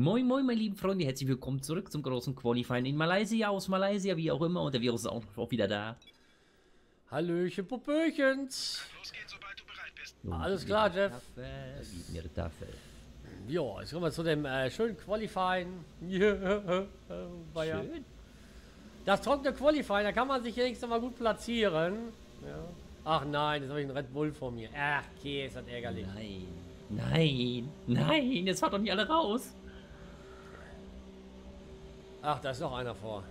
Moin moin meine lieben Freunde, herzlich willkommen zurück zum großen Qualifying in Malaysia, aus Malaysia, wie auch immer, und der Virus ist auch, auch wieder da. Hallöchen, Popöchens. Los geht's, sobald du bereit bist. Und Alles klar, Jeff. Gib mir die Tafel. Ja, jetzt kommen wir zu dem äh, schönen Qualifying. Ja. Schön. Das trockene Qualifying, da kann man sich wenigstens mal gut platzieren. Ja. Ach nein, jetzt habe ich einen Red Bull vor mir. Ach, okay, ist das ärgerlich. Nein, nein, nein, jetzt fahrt doch nicht alle raus. Ach, da ist noch einer vor.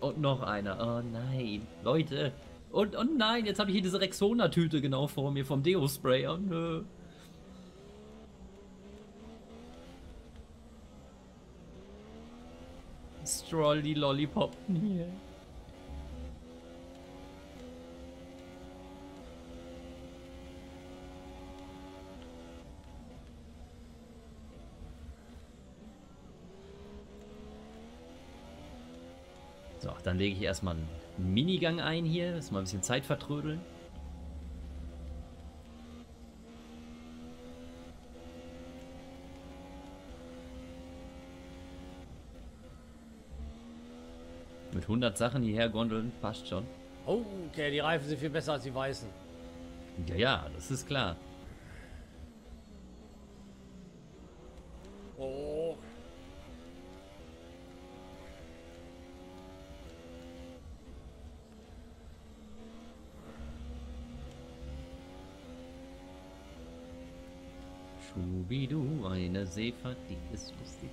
Und noch einer, oh nein, Leute. Und, oh nein, jetzt habe ich hier diese Rexona-Tüte genau vor mir vom Deo-Spray, oh nö. Stroll die Lollipop hier. So, dann lege ich erstmal einen Minigang ein hier, dass wir ein bisschen Zeit vertrödeln. Mit 100 Sachen hierher gondeln, passt schon. Oh, okay, die Reifen sind viel besser als die weißen. Ja, ja, das ist klar. Oh. Schubidu, eine Seefahrt, die ist lustig.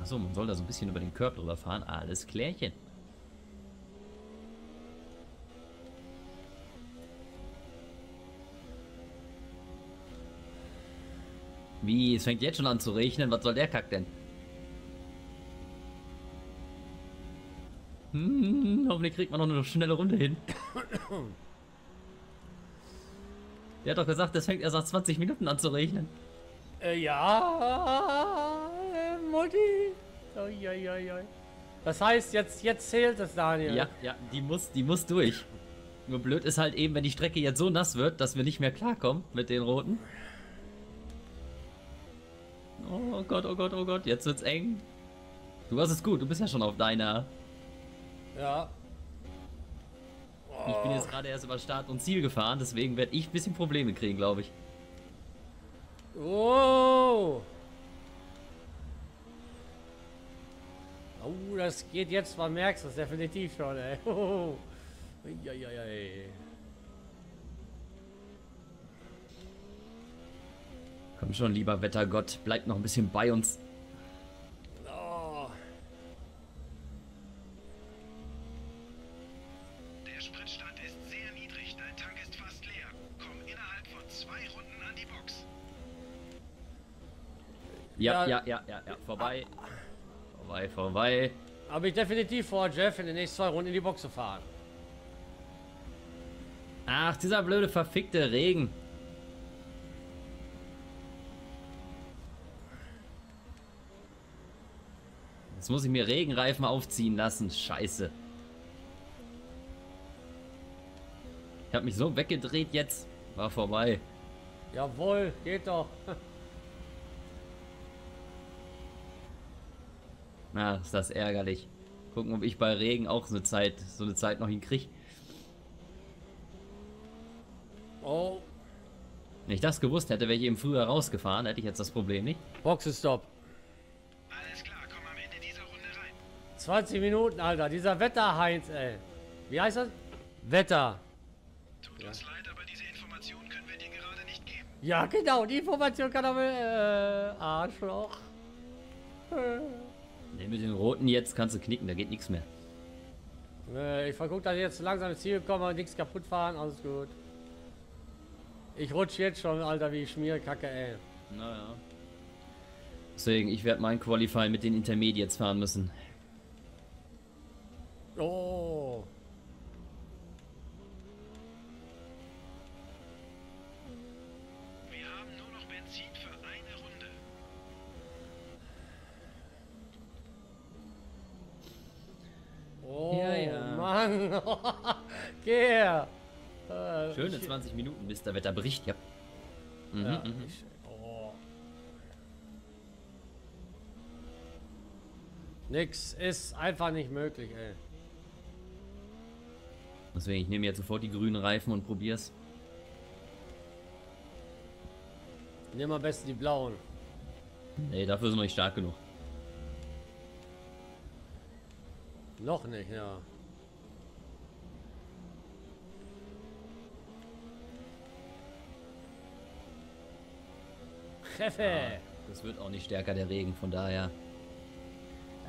Achso, man soll da so ein bisschen über den Körper drüber fahren. Alles klärchen. Wie? Es fängt jetzt schon an zu regnen. Was soll der Kack denn? Hm, hoffentlich kriegt man noch eine schnelle Runde hin. Der hat doch gesagt, es fängt erst nach 20 Minuten an zu regnen. Äh, ja, äh, Mutti. Oi, oi, oi, oi. Das heißt, jetzt, jetzt zählt es, Daniel. Ja, ja, die muss, die muss durch. Nur blöd ist halt eben, wenn die Strecke jetzt so nass wird, dass wir nicht mehr klarkommen mit den roten. Oh Gott, oh Gott, oh Gott, jetzt wird's eng. Du hast es gut, du bist ja schon auf deiner. Ja. Ich bin jetzt gerade erst über Start und Ziel gefahren, deswegen werde ich ein bisschen Probleme kriegen, glaube ich. Oh. Oh, das geht jetzt, man merkt es definitiv schon, ey. Oh. Eieiei. Komm schon, lieber Wettergott, bleib noch ein bisschen bei uns. Oh. Der Spritstand ist sehr niedrig. Dein Tank ist fast leer. Komm innerhalb von zwei Runden an die Box. Ja, Ja. ja, ja, ja, ja, vorbei. Vorbei, vorbei. Habe ich definitiv vor, Jeff in den nächsten zwei Runden in die Box zu fahren. Ach, dieser blöde verfickte Regen. Jetzt muss ich mir Regenreifen aufziehen lassen. Scheiße. Ich habe mich so weggedreht jetzt. War vorbei. Jawohl, geht doch. Na, ist das ärgerlich. Gucken, ob ich bei Regen auch so eine Zeit, so eine Zeit noch hinkriege. Oh, Wenn ich das gewusst hätte, wäre ich eben früher rausgefahren, hätte ich jetzt das Problem nicht. Boxenstopp. 20 Minuten, Alter. Dieser Wetter-Heinz, ey. Wie heißt das? Wetter. Tut uns leid, aber diese Information können wir dir gerade nicht geben. Ja, genau. Die Information kann aber... Äh, Arschloch. Ne, mit den roten jetzt kannst du knicken, da geht nichts mehr. Äh, ich vergucke, dass ich jetzt langsam ins Ziel komme und nichts kaputt fahren. Alles gut. Ich rutsche jetzt schon, Alter, wie Schmierkacke, ey. Naja. Deswegen, ich werde mein Qualify mit den Intermediates fahren müssen. Oh. Wir haben nur noch Benzin für eine Runde. Oh, ja, ja. Mann. Geh her. Äh, Schöne ich, 20 Minuten, bis der Wetter bricht. Ja. Mhm, ja mhm. Oh. Nix ist einfach nicht möglich, ey. Deswegen, ich nehme jetzt sofort die grünen Reifen und probier's. Nimm am besten die blauen. Nee, dafür sind wir nicht stark genug. Noch nicht, ja. Chefe! Das wird auch nicht stärker, der Regen, von daher.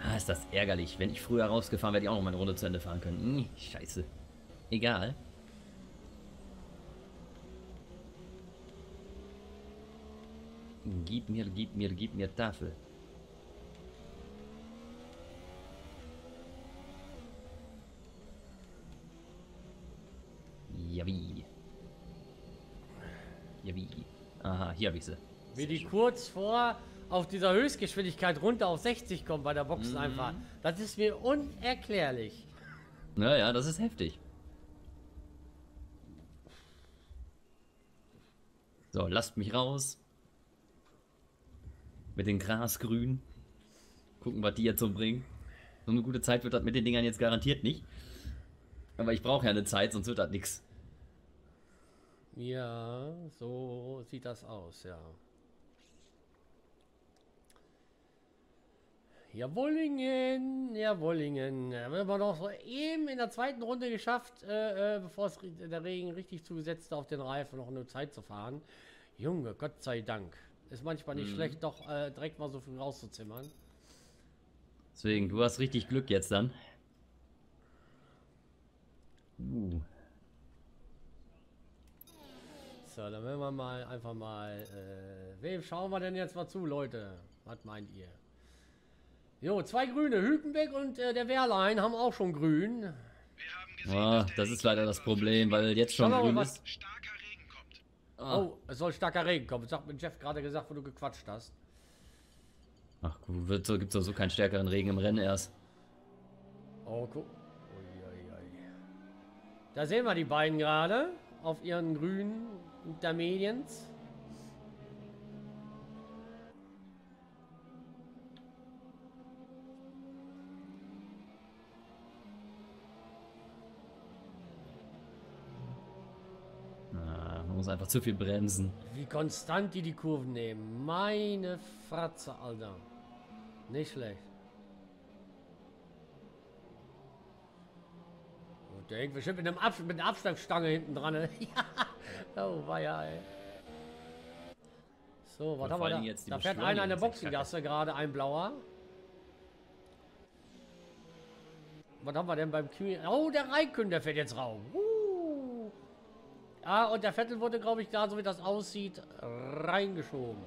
Ah, ist das ärgerlich. Wenn ich früher rausgefahren wäre, hätte ich auch noch meine Runde zu Ende fahren können. Hm, scheiße. Egal. Gib mir, gib mir, gib mir Tafel. Ja, wie? Ja, wie? Aha, hier habe ich sie. Wie die kurz vor auf dieser Höchstgeschwindigkeit runter auf 60 kommen bei der Boxen einfach. Das ist mir unerklärlich. Naja, das ist heftig. So, lasst mich raus. Mit den Grasgrün. Gucken, was die jetzt so bringen. So eine gute Zeit wird das mit den Dingern jetzt garantiert nicht. Aber ich brauche ja eine Zeit, sonst wird das nix. Ja, so sieht das aus, ja. Jawollingen, Jawollingen. Haben wir noch so eben in der zweiten Runde geschafft, äh, äh, bevor es der Regen richtig zugesetzt auf den Reifen noch eine Zeit zu fahren. Junge, Gott sei Dank. Ist manchmal nicht schlecht, doch äh, direkt mal so viel rauszuzimmern. Deswegen, du hast richtig Glück jetzt dann. Uh, So, dann werden wir mal einfach mal. Äh, wem schauen wir denn jetzt mal zu, Leute? Was meint ihr? Jo, zwei Grüne, Hülkenbeck und äh, der Wehrlein haben auch schon grün. Wir haben gesehen, ah, das ist leider das Problem, weil jetzt schon grün was- ist. Starker Regen kommt. Ah. Oh, es soll starker Regen kommen. Das hat mir Jeff gerade gesagt, wo du gequatscht hast. Ach gut, wird so, gibt's doch so keinen stärkeren Regen im Rennen erst. Oh, guck. Da sehen wir die beiden gerade auf ihren grünen Intermediens. Muss einfach zu viel bremsen. Wie konstant die die Kurven nehmen. Meine Fratze, Alter. Nicht schlecht. Und der hängt bestimmt mit, einem Abs mit einer Abschleppstange hinten dran. ne? ja. Oh, war ja, ey. So, was Und haben wir da? Jetzt Da fährt einer echt Boxengasse, gerade ein blauer. Was haben wir denn beim Kühl? Oh, der Raikön, der fährt jetzt raus. Uh. Ah, und der Vettel wurde, glaube ich, da, so wie das aussieht, reingeschoben.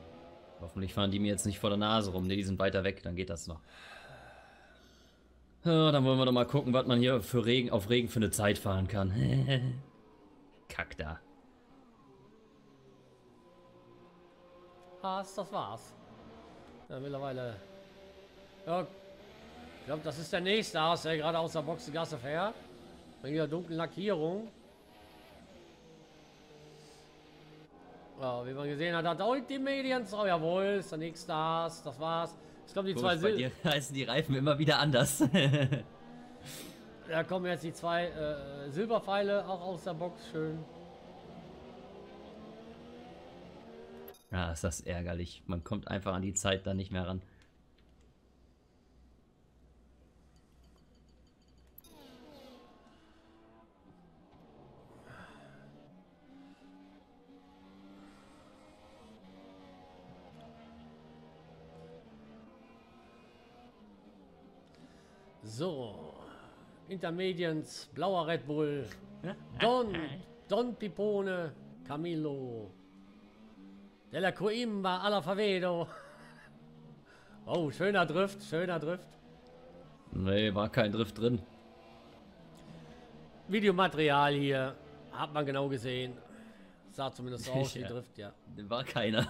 Hoffentlich fahren die mir jetzt nicht vor der Nase rum. Ne, die sind weiter weg, dann geht das noch. Ja, dann wollen wir doch mal gucken, was man hier für Regen, auf Regen für eine Zeit fahren kann. Kack da. Haas, das war's. Ja, mittlerweile. Ja, ich glaube, das ist der nächste Haas, der gerade aus der Boxengasse fährt. Mit dieser dunklen Lackierung. Ja, wie man gesehen hat, hat auch die Medien. Oh, jawohl, ist der nächste Haas. Das war's. Ich glaube, die zwei Komisch, bei dir heißen die Reifen immer wieder anders. Da kommen jetzt die zwei äh, Silberpfeile auch aus der Box. Schön. ja, ist das ärgerlich. Man kommt einfach an die Zeit dann nicht mehr ran. So. Intermediens, blauer Red Bull. Don, Don Pipone, Camillo. Della Coimba, alla Favedo. Oh, schöner Drift, schöner Drift. Nee, war kein Drift drin. Videomaterial hier. Hat man genau gesehen. Sah zumindest aus, wie Ja. Drift, ja. War keiner.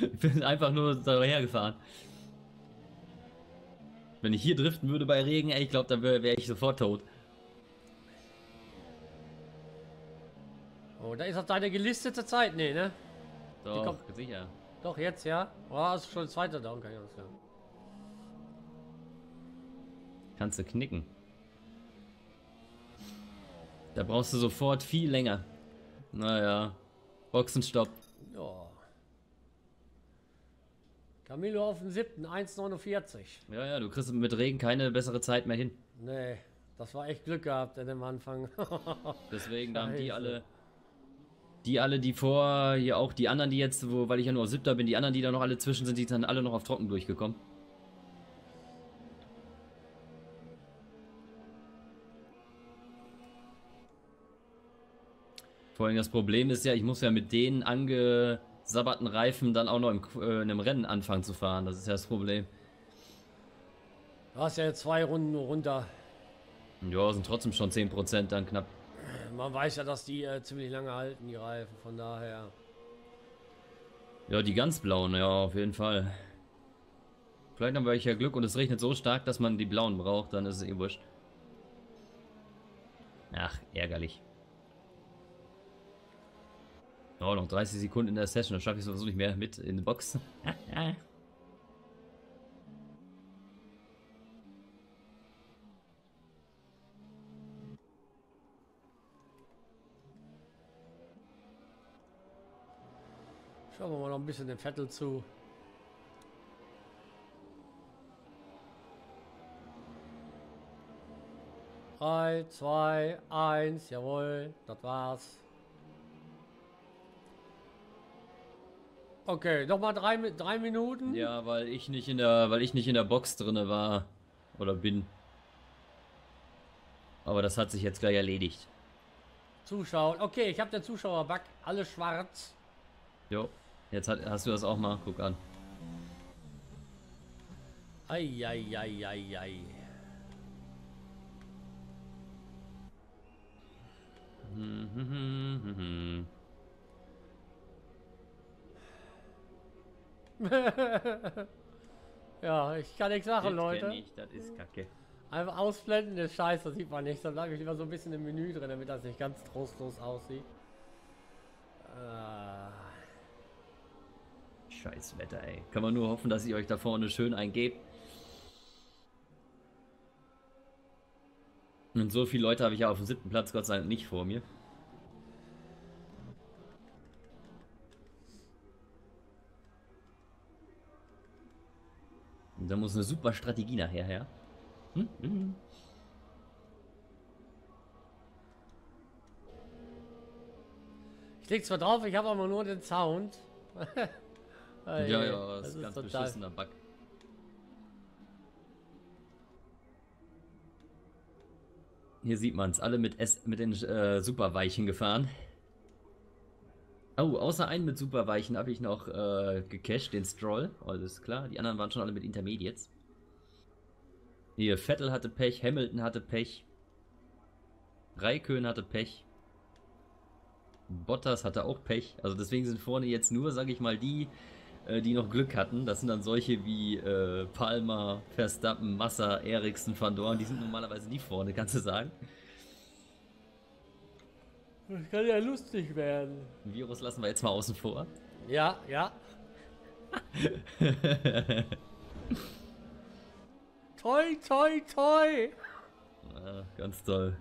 Ich bin einfach nur daher gefahren. Wenn ich hier driften würde bei Regen, ey, ich glaube, da wäre wär ich sofort tot. Oh, da ist auch deine gelistete Zeit, nee, ne? Doch, kommt sicher. Doch, jetzt, ja? Oh, hast du schon zweiter Down, kann ich das sagen. Kannst du knicken. Da brauchst du sofort viel länger. Naja. Boxenstopp. Ja. Camilo auf dem siebten, 1,49. Ja, ja, du kriegst mit Regen keine bessere Zeit mehr hin. Nee, das war echt Glück gehabt an dem Anfang. Deswegen haben die alle. Die alle, die vor, hier auch die anderen, die jetzt, wo, weil ich ja nur auf siebter bin, die anderen, die da noch alle zwischen sind, die sind alle noch auf trocken durchgekommen. Vor allem das Problem ist ja, ich muss ja mit den angesabberten Reifen dann auch noch im, äh, in einem Rennen anfangen zu fahren. Das ist ja das Problem. Du hast ja jetzt zwei Runden nur runter. Ja, sind trotzdem schon 10% dann knapp. Man weiß ja, dass die äh, ziemlich lange halten, die Reifen. Von daher. Ja, die ganz blauen, ja, auf jeden Fall. Vielleicht haben wir ja Glück und es regnet so stark, dass man die blauen braucht, dann ist es eh wurscht. Ach, ärgerlich. Oh, noch 30 Sekunden in der Session, dann schaffe ich sowieso nicht mehr mit in die Box. Schauen wir mal noch ein bisschen den Vettel zu. Drei, zwei, eins, jawohl, das war's. Okay, nochmal drei, drei Minuten. ja, weil ich nicht in der, weil ich nicht in der Box drinne war oder bin. Aber das hat sich jetzt gleich erledigt. Zuschauen. Okay, ich habe den Zuschauerbug. Alles schwarz. Jo, jetzt hat, hast du das auch mal, guck an. Eieieiei. Ja, ich kann nichts machen, Leute. Ich, das ist kacke. Einfach ausblenden ist scheiße, sieht man nicht. Dann bleibe ich lieber so ein bisschen im Menü drin, damit das nicht ganz trostlos aussieht. Äh, Scheiß Wetter, ey. Kann man nur hoffen, dass ihr euch da vorne schön eingebt. Und so viele Leute habe ich ja auf dem siebten Platz Gott sei Dank nicht vor mir. Und da muss eine super Strategie nachher her. Hm? Hm. ich leg zwar drauf, ich habe aber nur den Sound. Ey, Ja, ja, das ist ganz beschissener Bug. Hier sieht man es, alle mit, S mit den äh, Superweichen gefahren. Oh, außer einen mit Superweichen habe ich noch äh, gecached, den Stroll. Alles klar, die anderen waren schon alle mit Intermediates. Hier, Vettel hatte Pech, Hamilton hatte Pech. Raikön hatte Pech. Bottas hatte auch Pech. Also deswegen sind vorne jetzt nur, sage ich mal, die, äh, die noch Glück hatten. Das sind dann solche wie äh, Palmer, Verstappen, Massa, Eriksen, Van Dorn. Die sind normalerweise nie vorne, kannst du sagen. Das kann ja lustig werden. Virus lassen wir jetzt mal außen vor. Ja, ja. toi, toi, toi. Ah, ganz toll.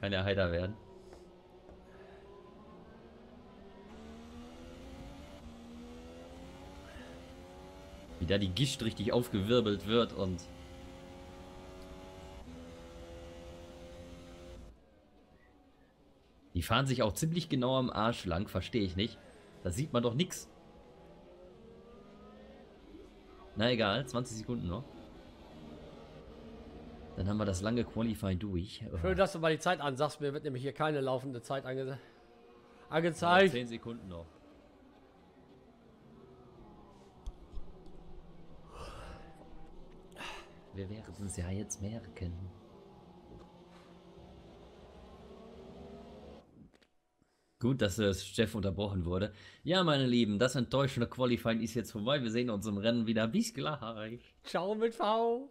Kann ja heiter werden. Wie da die Gischt richtig aufgewirbelt wird und. Die fahren sich auch ziemlich genau am Arsch lang, verstehe ich nicht. Da sieht man doch nix. Na egal, 20 Sekunden noch. Dann haben wir das lange Qualifying durch. Schön, dass du mal die Zeit ansagst. Mir wird nämlich hier keine laufende Zeit ange angezeigt. 10 Sekunden noch. Wir werden es ja jetzt merken. Gut, dass das Chef unterbrochen wurde. Ja, meine Lieben, das enttäuschende Qualifying ist jetzt vorbei. Wir sehen uns im Rennen wieder. Bis gleich. Ciao mit V.